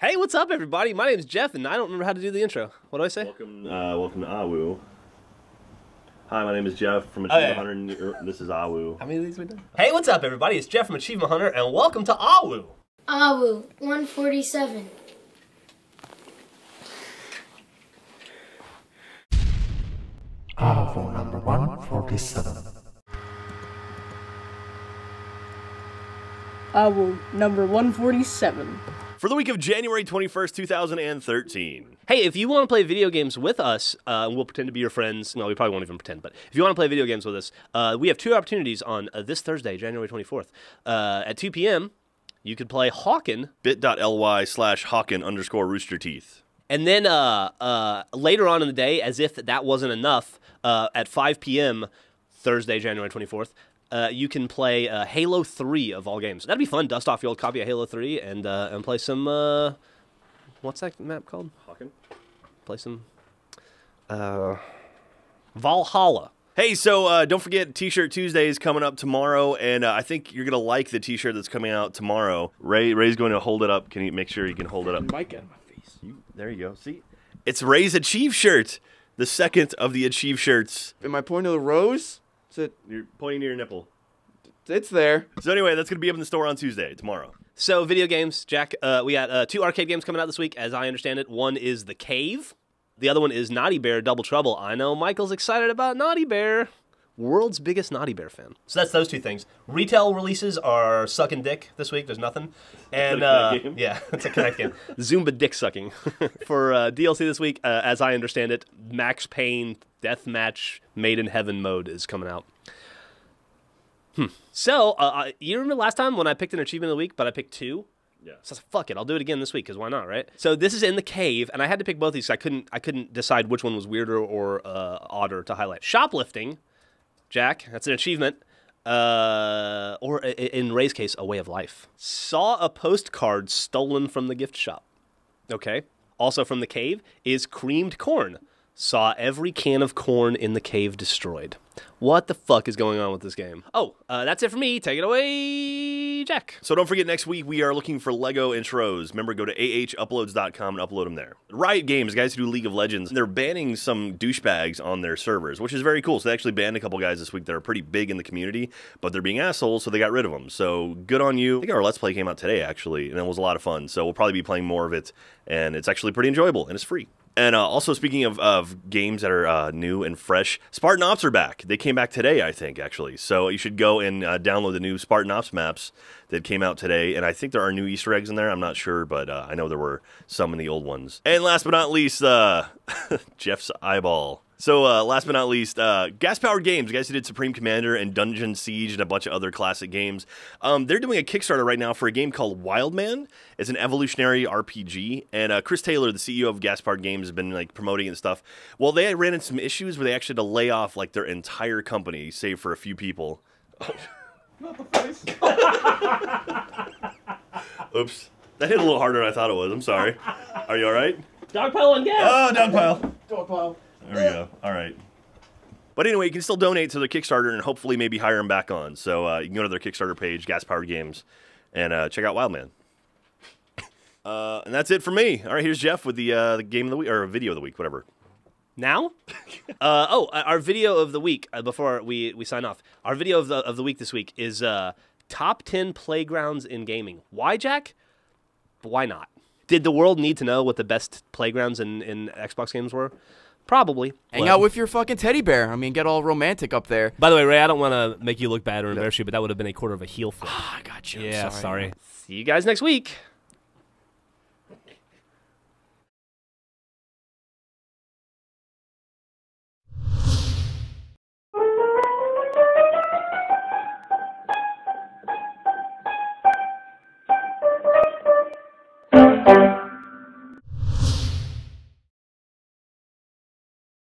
Hey, what's up, everybody? My name is Jeff, and I don't remember how to do the intro. What do I say? Welcome, uh, welcome to AHWU. Hi, my name is Jeff from Oh, yeah. Achievement Hunter. and This is AHWU. How many of these we done? Hey, what's up, everybody? It's Jeff from Achievement Hunter, and welcome to AHWU. AHWU, 147. Phone number 147. AHWU number 147. For the week of January 21st, 2013. Hey, if you want to play video games with us, uh, we'll pretend to be your friends. No, we probably won't even pretend, but if you want to play video games with us, uh, we have two opportunities on uh, this Thursday, January 24th. Uh, at 2 p.m., you could play Hawken, bit.ly slash Hawken underscore rooster teeth. and then uh, uh, later on in the day, as if that wasn't enough, uh, at 5 p.m., Thursday, January 24th, uh, you can play uh, Halo 3 of all games. That'd be fun. Dust off your old copy of Halo 3 and, uh, and play some. Uh, what's that map called? Hawken? Play some. Uh, Valhalla. Hey, so uh, don't forget T-shirt Tuesday is coming up tomorrow, and uh, I think you're gonna like the T-shirt that's coming out tomorrow. Ray, Ray's going to hold it up. Can you make sure you can hold it up? Mic out of my face. You, there you go. See, it's Ray's Achieve shirt, the second of the Achieve shirts. Am I pointing to the rose? Is it? You're pointing to your nipple. It's there. So anyway, that's gonna be up in the store on Tuesday, tomorrow. So, video games, Jack. Uh, we got uh, two arcade games coming out this week, as I understand it. One is The Cave, the other one is Naughty Bear Double Trouble. I know Michael's excited about Naughty Bear. World's biggest Naughty Bear fan. So that's those two things. Retail releases are sucking dick this week. There's nothing, and a uh, game? yeah, it's a Kinect game. Zumba dick sucking for uh, DLC this week. Uh, as I understand it, Max Payne Deathmatch Made in Heaven mode is coming out. So, uh, uh, you remember last time when I picked an achievement of the week, but I picked two? Yeah. So I was like, fuck it, I'll do it again this week because why not, right? So this is in the cave, and I had to pick both these. I couldn't, I couldn't decide which one was weirder or uh, odder to highlight. Shoplifting, Jack, that's an achievement. Uh, or in Ray's case, a way of life. Saw a postcard stolen from the gift shop. Okay. Also from the cave is creamed corn. Saw every can of corn in the cave destroyed. What the fuck is going on with this game? Oh, uh, that's it for me. Take it away, Jack. So don't forget, next week we are looking for Lego intros. Remember, go to ahuploads.com and upload them there. Riot Games, guys who do League of Legends, they're banning some douchebags on their servers, which is very cool. So they actually banned a couple guys this week that are pretty big in the community, but they're being assholes, so they got rid of them. So good on you. I think our Let's Play came out today, actually, and it was a lot of fun. So we'll probably be playing more of it, and it's actually pretty enjoyable, and it's free. And uh, also, speaking of, of games that are uh, new and fresh, Spartan Ops are back. They came back today, I think, actually. So you should go and uh, download the new Spartan Ops maps that came out today. And I think there are new Easter eggs in there. I'm not sure, but uh, I know there were some in the old ones. And last but not least, uh, Jeff's eyeball. So, uh, last but not least, uh, Gas Powered Games, guys who did Supreme Commander and Dungeon Siege and a bunch of other classic games, um, they're doing a Kickstarter right now for a game called Wildman. It's an evolutionary RPG, and uh, Chris Taylor, the CEO of Gas Powered Games, has been like promoting it and stuff. Well, they ran into some issues where they actually had to lay off like their entire company, save for a few people. Not the place. Oops, that hit a little harder than I thought it was. I'm sorry. Are you all right? Dogpile on gas. Oh, dog pile. Dog pile. There we go. All right. But anyway, you can still donate to their Kickstarter and hopefully maybe hire them back on. So uh, you can go to their Kickstarter page, Gas Powered Games, and uh, check out Wildman. Uh, and that's it for me. All right, here's Jeff with the uh, the game of the week or video of the week, whatever. now? uh, oh, uh, our video of the week uh, before we, we sign off. Our video of the of the week this week is uh, top ten playgrounds in gaming. Why, Jack? Why not? Did the world need to know what the best playgrounds in, in Xbox games were? Probably. Hang Well- out with your fucking teddy bear. I mean, get all romantic up there. By the way, Ray, I don't want to make you look bad or embarrass you, but that would have been a quarter of a heel flip. Ah, I got you. Yeah, sorry. sorry. See you guys next week.